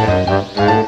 Música